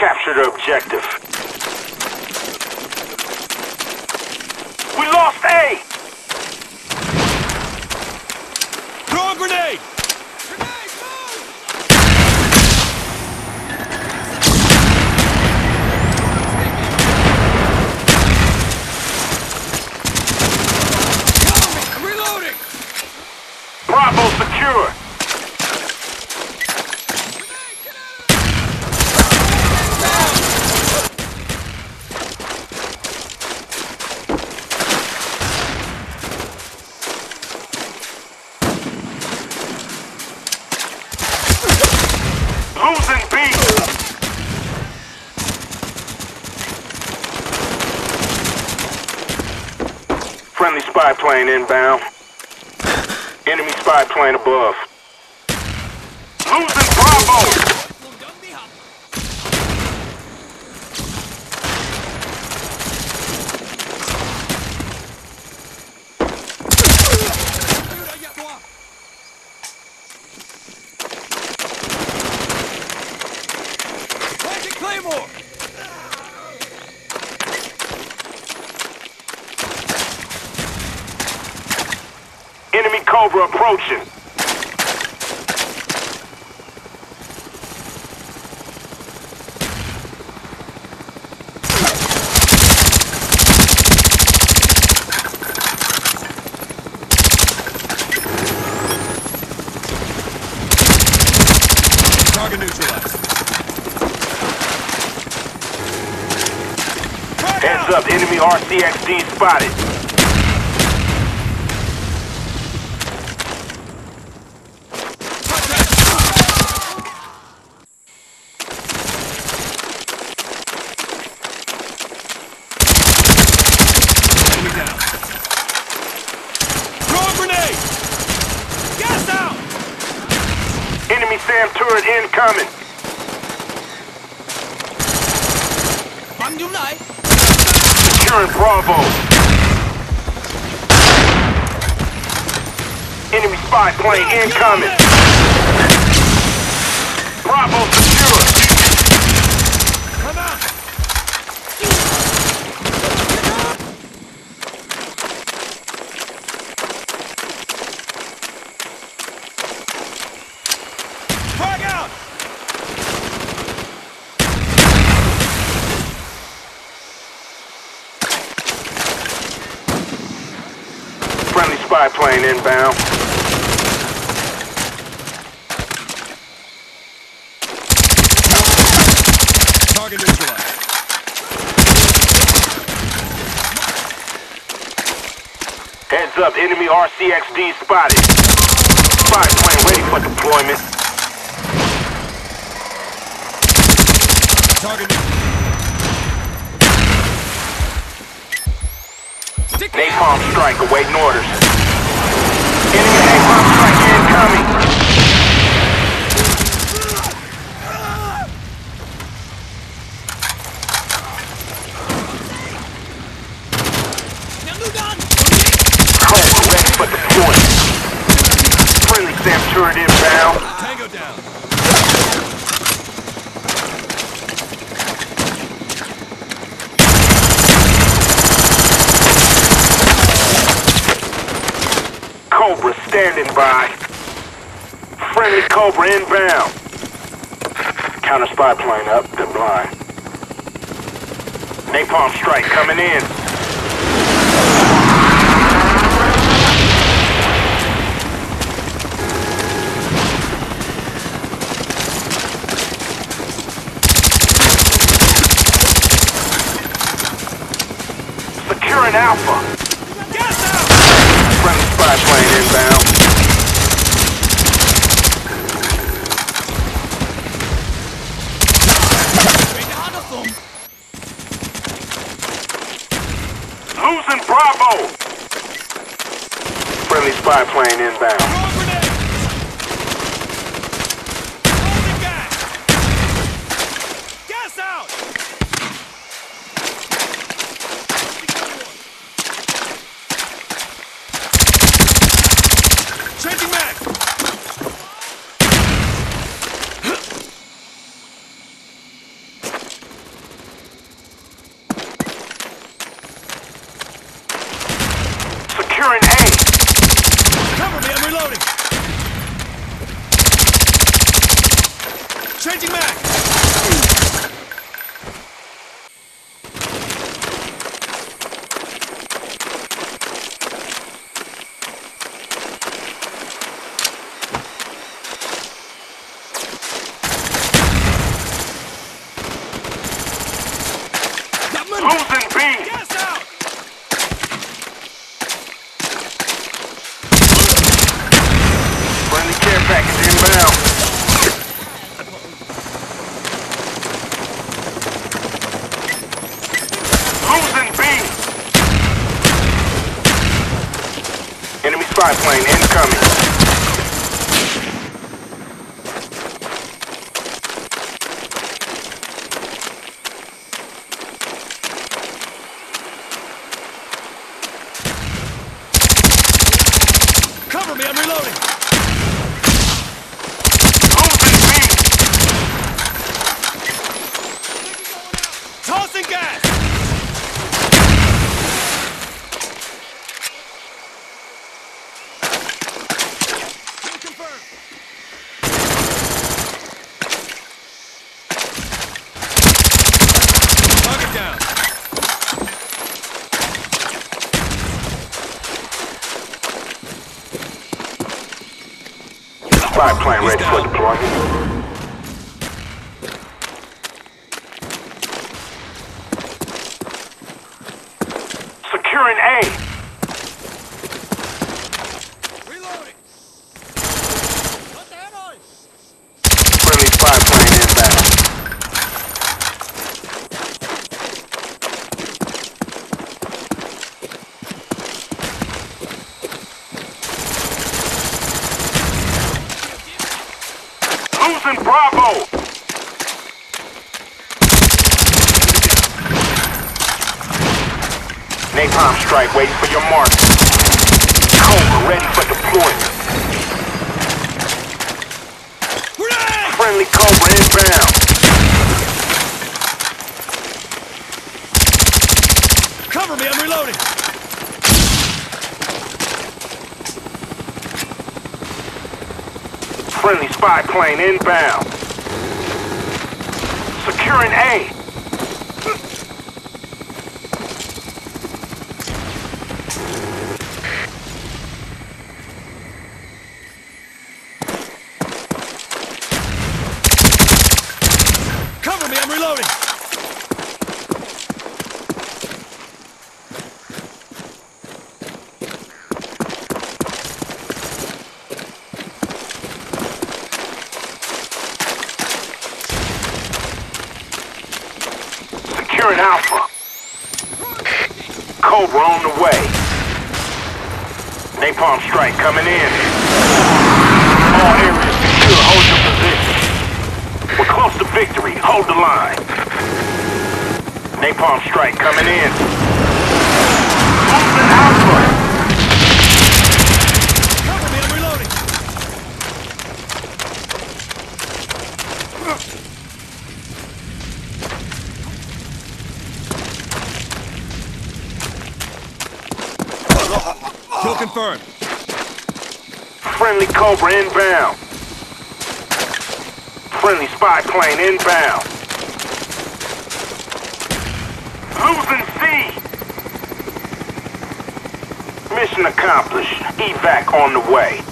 Capture the objective. We lost! A grenade! I'm reloading! Bravo secure! Losing B! Friendly spy plane inbound. Enemy spy plane above. Losing Bravo! Planting Claymore! Enemy Cobra approaching. Target neutralized. Heads up, enemy RCXD spotted. Enemy down. Throw a grenade! Gas out! Enemy SAM turret incoming. Securing Bravo. Enemy spy plane incoming. Bravo secure. Come out! Frag out! Friendly spy plane inbound. Target neutralized. Heads up, enemy RCXD spotted. Spy plane ready for deployment. Target. Napalm strike awaiting orders. Enemy napalm strike incoming. Cobra ready for deployment. Friendly SAM turret inbound. Tango down. Cobra standing by. Friendly Cobra inbound. Counter spy plane up, they're blind. Napalm strike coming in. Securing Alpha. Gas out! Friendly spy plane inbound. Losing Bravo. Friendly spy plane inbound. Throw a grenade! Holding gas! Gas out! Changing mag! Changing mag! Got! Losing B. Gas out! Friendly care package inbound. Losing B. Enemy spy plane incoming. Cover me, I'm reloading! Losing. Tossing gas! Kill confirmed! Target down! Spy plane ready for deployment. Securing A. Reloading! Friendly spy plane inbound. Losing Bravo. Napalm strike waiting for your mark. Cobra ready for deployment. Grenade! Friendly Cobra inbound. Cover me, I'm reloading! Friendly spy plane inbound. Securing A. Cover me, I'm reloading! Securing Alpha. Cobra on the way. Napalm strike coming in. All areas secure. Hold your position. We're close to victory. Hold the line. Napalm strike coming in. Confirmed. Friendly Cobra inbound. Friendly spy plane inbound. Losing C. Mission accomplished. Evac on the way.